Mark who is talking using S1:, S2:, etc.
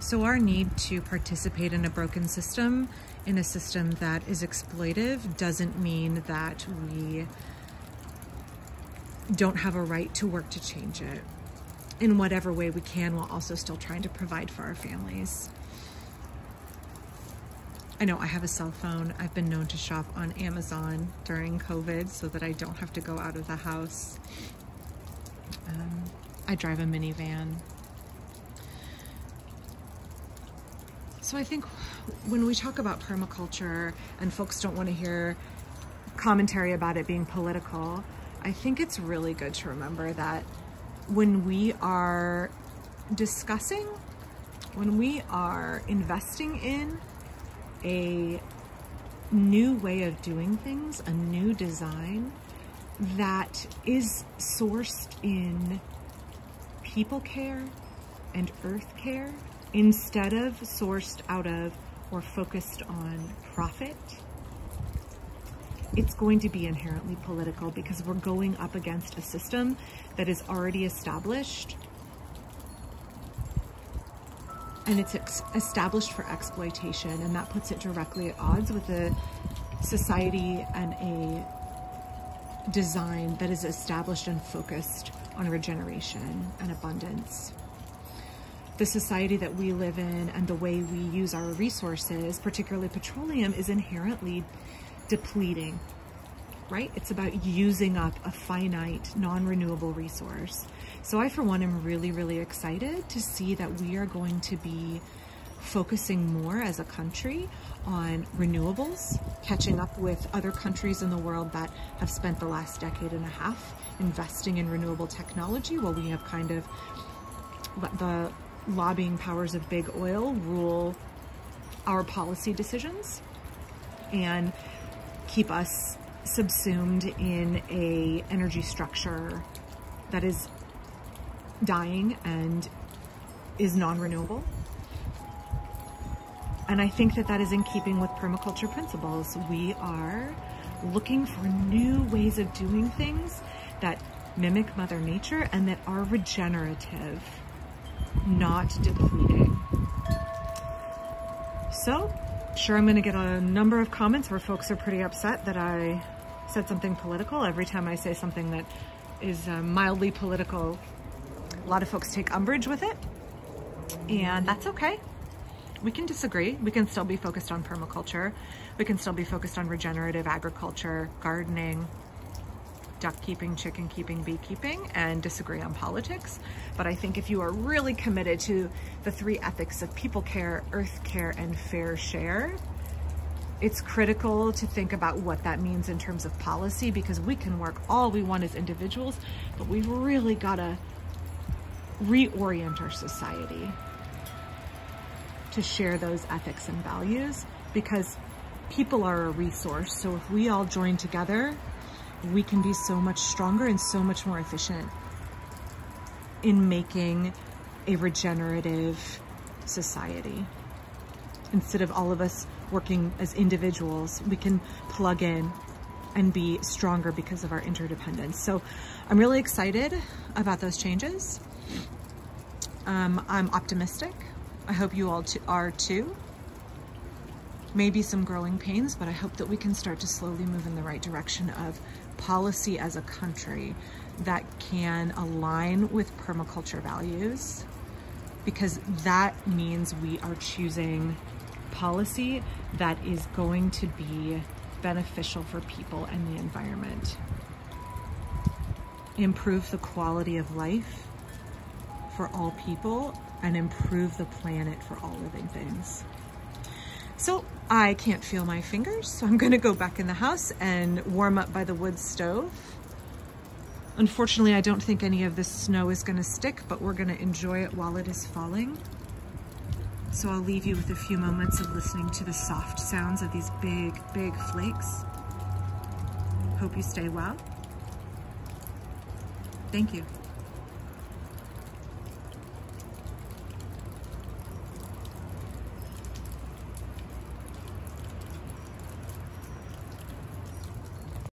S1: So our need to participate in a broken system, in a system that is exploitive, doesn't mean that we don't have a right to work to change it in whatever way we can while also still trying to provide for our families. I know I have a cell phone. I've been known to shop on Amazon during COVID so that I don't have to go out of the house. Um, I drive a minivan. So I think when we talk about permaculture and folks don't want to hear commentary about it being political, I think it's really good to remember that when we are discussing, when we are investing in a new way of doing things, a new design that is sourced in people care and earth care instead of sourced out of or focused on profit, it's going to be inherently political because we're going up against a system that is already established and it's established for exploitation and that puts it directly at odds with a society and a design that is established and focused on regeneration and abundance the society that we live in and the way we use our resources, particularly petroleum, is inherently depleting, right? It's about using up a finite, non-renewable resource. So I, for one, am really, really excited to see that we are going to be focusing more as a country on renewables, catching up with other countries in the world that have spent the last decade and a half investing in renewable technology while we have kind of the lobbying powers of big oil rule our policy decisions and keep us subsumed in a energy structure that is dying and is non-renewable. And I think that that is in keeping with permaculture principles. We are looking for new ways of doing things that mimic Mother Nature and that are regenerative not depleting. So, sure I'm gonna get a number of comments where folks are pretty upset that I said something political. Every time I say something that is uh, mildly political, a lot of folks take umbrage with it, and that's okay. We can disagree. We can still be focused on permaculture. We can still be focused on regenerative agriculture, gardening, duck keeping, chicken keeping, beekeeping, and disagree on politics. But I think if you are really committed to the three ethics of people care, earth care, and fair share, it's critical to think about what that means in terms of policy because we can work all we want as individuals, but we've really got to reorient our society to share those ethics and values because people are a resource. So if we all join together we can be so much stronger and so much more efficient in making a regenerative society. Instead of all of us working as individuals, we can plug in and be stronger because of our interdependence. So I'm really excited about those changes. Um, I'm optimistic. I hope you all are too. Maybe some growing pains, but I hope that we can start to slowly move in the right direction of policy as a country that can align with permaculture values because that means we are choosing policy that is going to be beneficial for people and the environment. Improve the quality of life for all people and improve the planet for all living things. So I can't feel my fingers, so I'm gonna go back in the house and warm up by the wood stove. Unfortunately, I don't think any of this snow is gonna stick, but we're gonna enjoy it while it is falling. So I'll leave you with a few moments of listening to the soft sounds of these big, big flakes. Hope you stay well. Thank you.